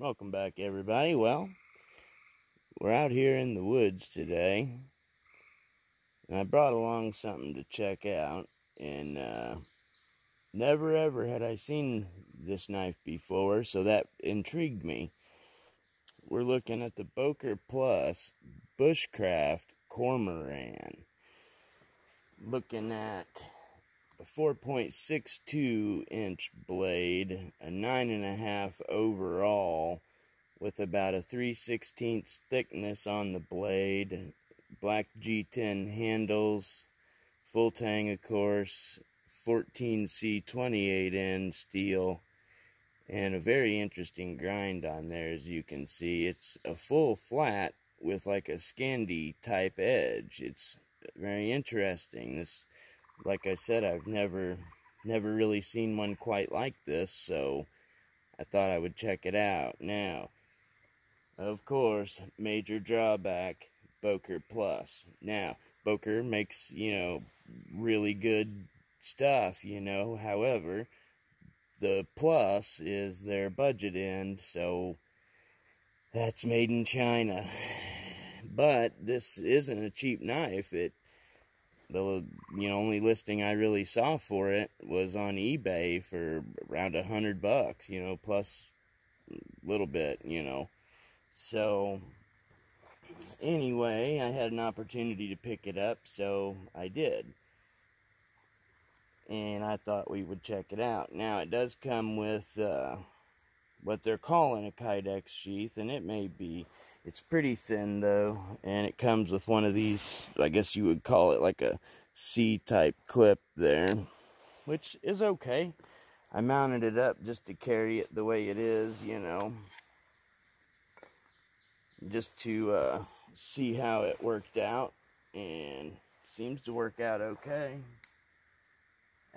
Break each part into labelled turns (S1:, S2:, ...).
S1: Welcome back, everybody. Well, we're out here in the woods today, and I brought along something to check out. And uh, never ever had I seen this knife before, so that intrigued me. We're looking at the Boker Plus Bushcraft Kormoran. Looking at a 4.62 inch blade, a 9.5 overall, with about a 3 16 thickness on the blade, black G10 handles, full tang of course, 14C 28N steel, and a very interesting grind on there as you can see. It's a full flat with like a Scandi type edge. It's very interesting. This like I said, I've never never really seen one quite like this, so I thought I would check it out. Now, of course, major drawback, Boker Plus. Now, Boker makes, you know, really good stuff, you know, however, the plus is their budget end, so that's made in China. But this isn't a cheap knife. It the you know only listing I really saw for it was on eBay for around a hundred bucks, you know, plus a little bit, you know. So anyway, I had an opportunity to pick it up, so I did. And I thought we would check it out. Now it does come with uh, what they're calling a Kydex sheath, and it may be it's pretty thin though, and it comes with one of these, I guess you would call it like a C-type clip there, which is okay. I mounted it up just to carry it the way it is, you know, just to uh, see how it worked out, and seems to work out okay,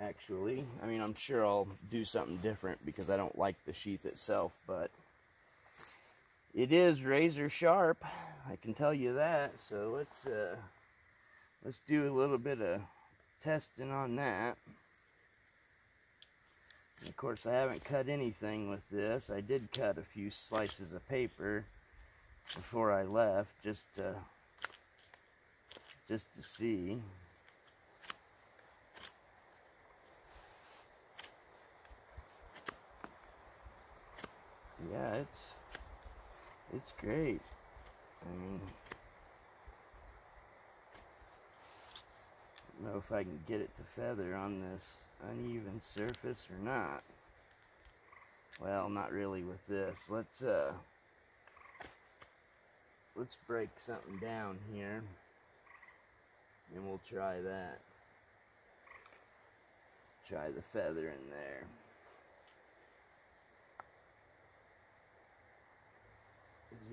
S1: actually. I mean, I'm sure I'll do something different because I don't like the sheath itself, but it is razor sharp. I can tell you that. So let's uh, let's do a little bit of testing on that. Of course, I haven't cut anything with this. I did cut a few slices of paper before I left, just to, just to see. Yeah, it's it's great. I mean, I don't know if I can get it to feather on this uneven surface or not. Well, not really with this. Let's, uh, let's break something down here and we'll try that. Try the feather in there.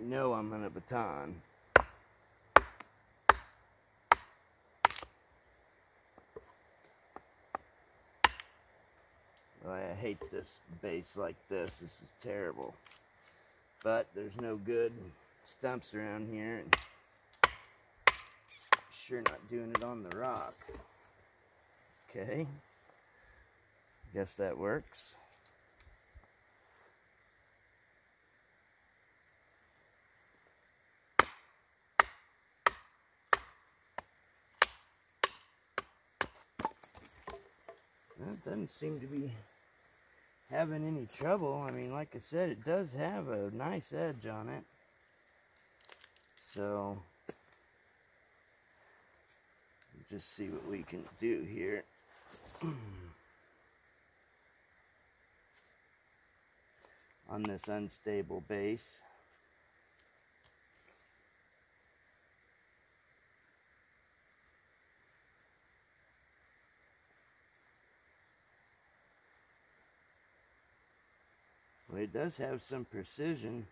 S1: Know I'm in a baton. I hate this base like this. This is terrible. But there's no good stumps around here. And sure not doing it on the rock. Okay. Guess that works. That doesn't seem to be having any trouble. I mean, like I said, it does have a nice edge on it. So, just see what we can do here. on this unstable base. Well, it does have some precision.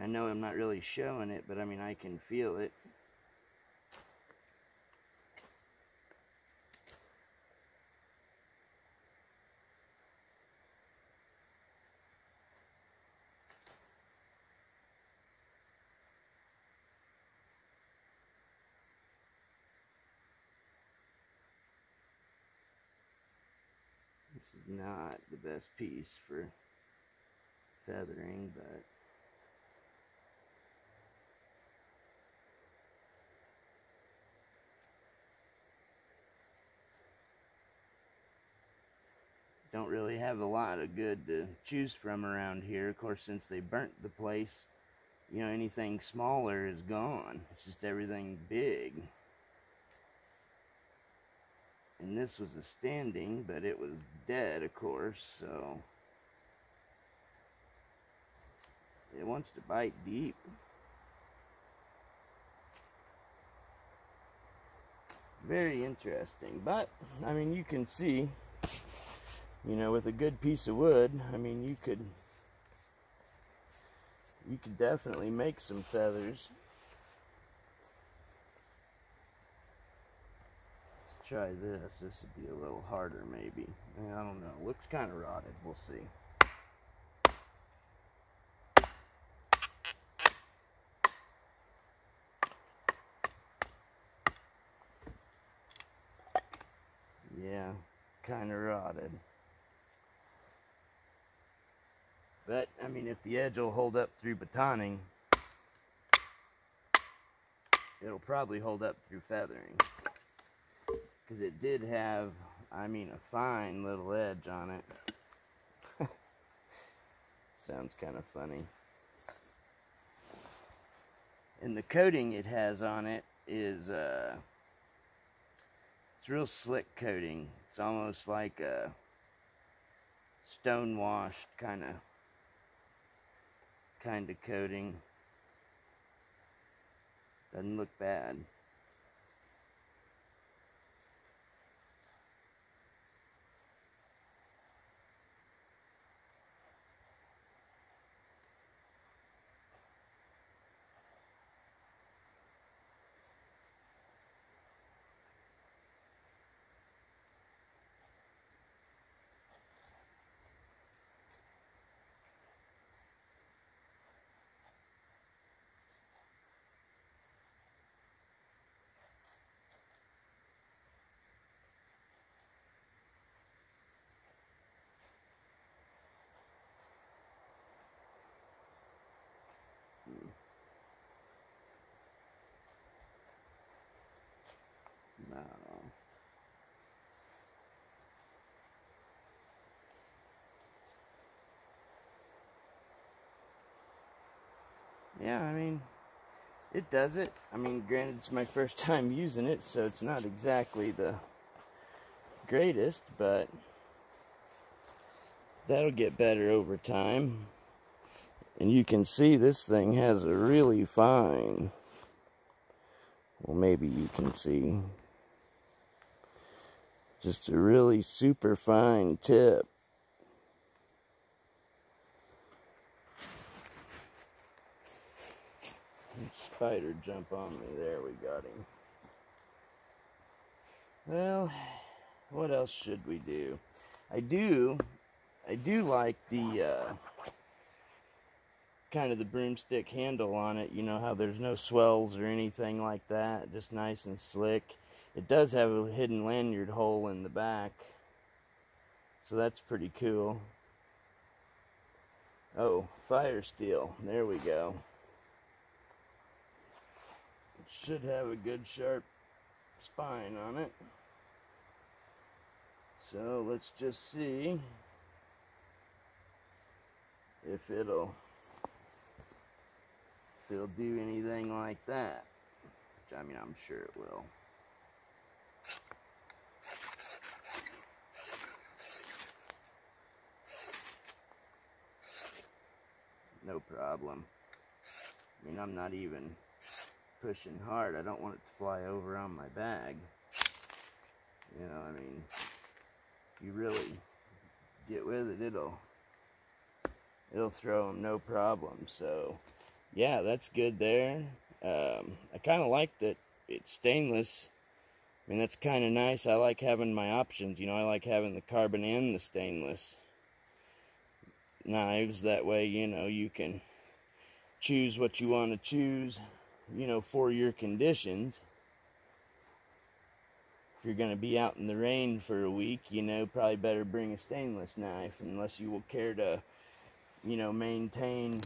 S1: I know I'm not really showing it, but I mean, I can feel it. Not the best piece for feathering, but don't really have a lot of good to choose from around here. Of course, since they burnt the place, you know, anything smaller is gone. It's just everything big. And this was a standing, but it was dead, of course, so it wants to bite deep. Very interesting, but I mean, you can see you know, with a good piece of wood, I mean, you could, you could definitely make some feathers. Try this. This would be a little harder, maybe. I don't know. Looks kind of rotted. We'll see. Yeah, kind of rotted. But, I mean, if the edge will hold up through batoning, it'll probably hold up through feathering. Because it did have, I mean, a fine little edge on it. Sounds kind of funny. And the coating it has on it is, uh, it's real slick coating. It's almost like a stone washed kind of kind of coating. Doesn't look bad. Yeah, I mean, it does it. I mean, granted, it's my first time using it, so it's not exactly the greatest, but that'll get better over time. And you can see this thing has a really fine, well, maybe you can see, just a really super fine tip. Spider jump on me. There we got him. Well, what else should we do? I do, I do like the, uh, kind of the broomstick handle on it. You know how there's no swells or anything like that. Just nice and slick. It does have a hidden lanyard hole in the back. So that's pretty cool. Oh, fire steel. There we go. Should have a good sharp spine on it. So let's just see if it'll if it'll do anything like that. Which I mean I'm sure it will. no problem. I mean, I'm not even pushing hard. I don't want it to fly over on my bag. You know, I mean, you really get with it, it'll it'll throw them no problem. So, yeah, that's good there. Um, I kind of like that it's stainless. I mean, that's kind of nice. I like having my options. You know, I like having the carbon and the stainless knives. That way, you know, you can choose what you want to choose, you know, for your conditions. If you're going to be out in the rain for a week, you know, probably better bring a stainless knife unless you will care to you know, maintain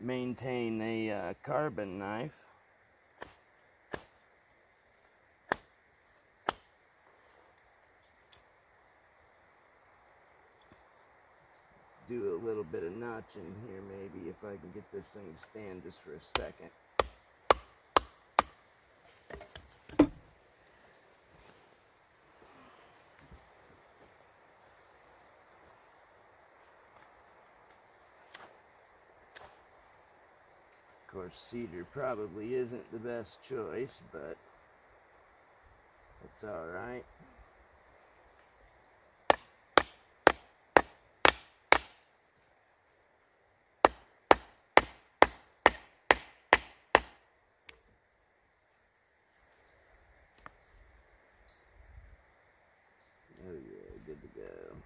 S1: maintain a uh, carbon knife. Do a little bit of notching here maybe if I can get this thing to stand just for a second. Of course, cedar probably isn't the best choice, but it's alright. Oh yeah, good to go.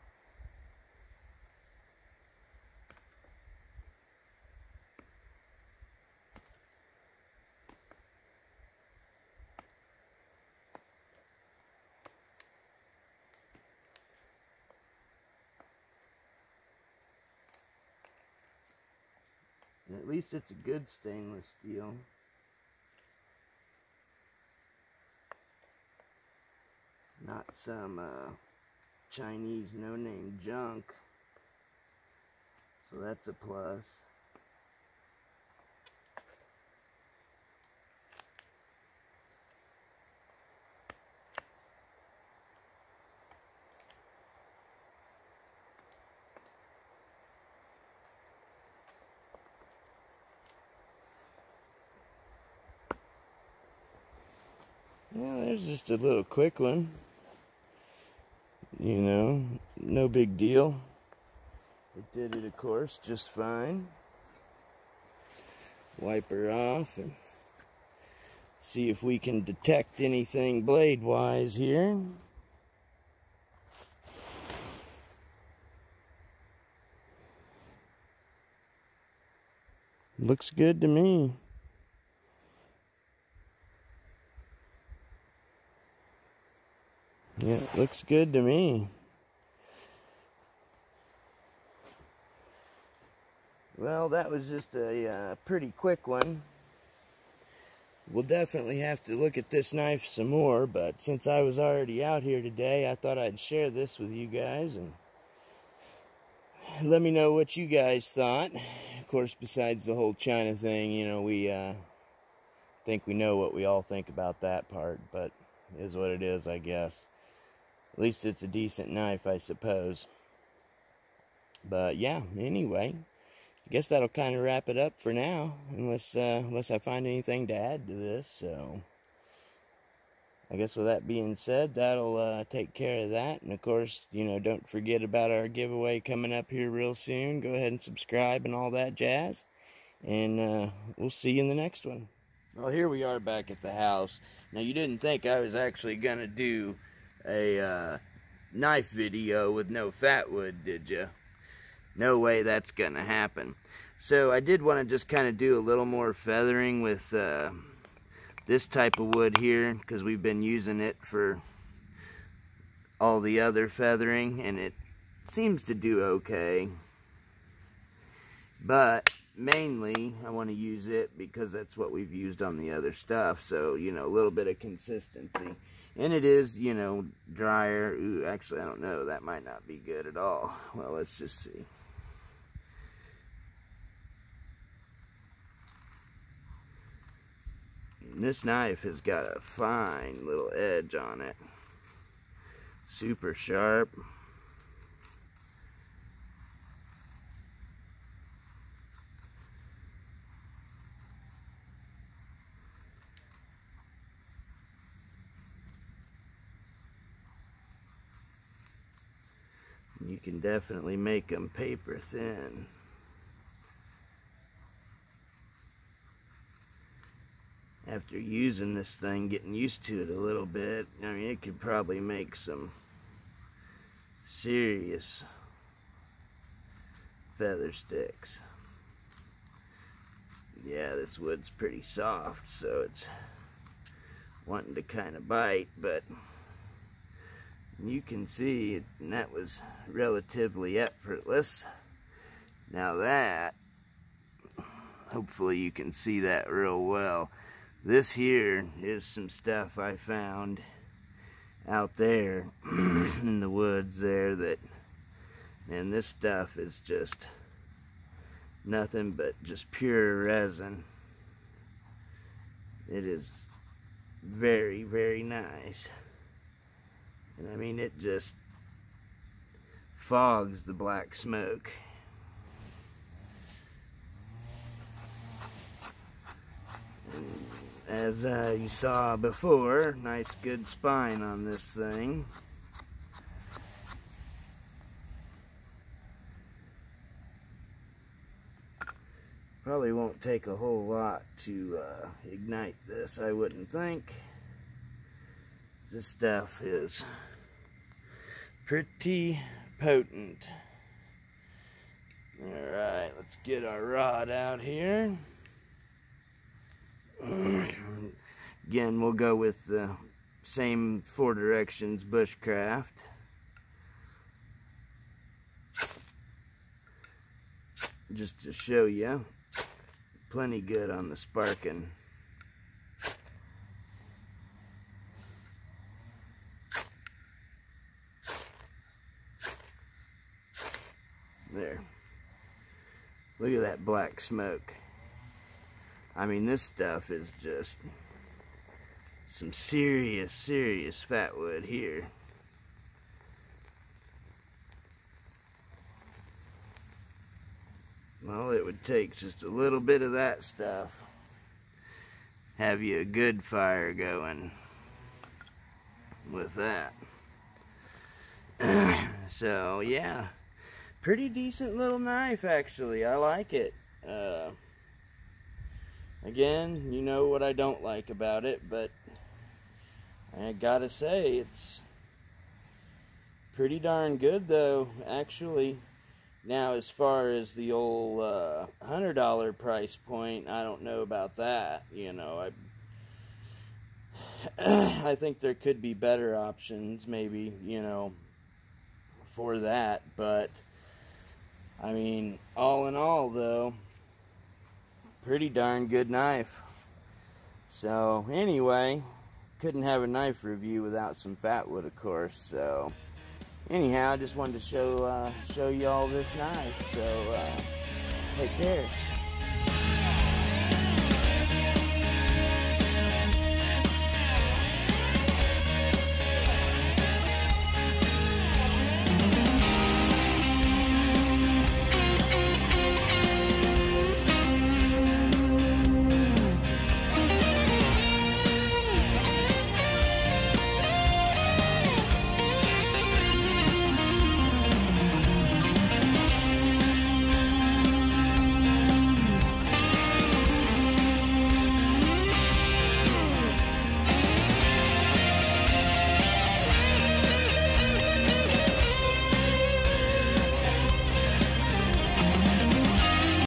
S1: At least it's a good stainless steel. Not some uh, Chinese no-name junk. So that's a plus. Yeah, there's just a little quick one. You know, no big deal. It did it, of course, just fine. Wipe her off and see if we can detect anything blade-wise here. Looks good to me. Yeah, looks good to me. Well, that was just a uh, pretty quick one. We'll definitely have to look at this knife some more, but since I was already out here today, I thought I'd share this with you guys and let me know what you guys thought. Of course, besides the whole China thing, you know, we uh, think we know what we all think about that part, but is what it is, I guess. At least it's a decent knife, I suppose. But yeah, anyway, I guess that'll kind of wrap it up for now, unless uh, unless I find anything to add to this. So I guess with that being said, that'll uh, take care of that. And of course, you know, don't forget about our giveaway coming up here real soon. Go ahead and subscribe and all that jazz. And uh, we'll see you in the next one. Well, here we are back at the house. Now, you didn't think I was actually going to do a uh, knife video with no fat wood, did you? No way that's going to happen. So I did want to just kind of do a little more feathering with uh, this type of wood here because we've been using it for all the other feathering and it seems to do okay. But mainly I want to use it because that's what we've used on the other stuff. So, you know, a little bit of consistency. And it is, you know, drier. Ooh, actually, I don't know. That might not be good at all. Well, let's just see. And this knife has got a fine little edge on it. Super sharp. You can definitely make them paper thin. After using this thing, getting used to it a little bit, I mean, it could probably make some serious feather sticks. Yeah, this wood's pretty soft, so it's wanting to kind of bite, but you can see that was relatively effortless Now that, hopefully you can see that real well. This here is some stuff I found out there in the woods there that, and this stuff is just nothing but just pure resin. It is very, very nice. And I mean, it just fogs the black smoke. as uh, you saw before, nice good spine on this thing. Probably won't take a whole lot to uh, ignite this, I wouldn't think. This stuff is pretty potent. Alright, let's get our rod out here. Again, we'll go with the same four directions bushcraft. Just to show you, plenty good on the sparking. There. Look at that black smoke. I mean, this stuff is just some serious, serious fat wood here. Well, it would take just a little bit of that stuff. Have you a good fire going with that. so, yeah. Pretty decent little knife, actually. I like it. Uh, Again, you know what I don't like about it, but I gotta say, it's pretty darn good though, actually. Now, as far as the old uh, $100 price point, I don't know about that. You know, I, I think there could be better options, maybe, you know, for that. But, I mean, all in all, though, pretty darn good knife. So anyway, couldn't have a knife review without some fat wood, of course. So anyhow, I just wanted to show uh, show you all this knife. So uh, take care.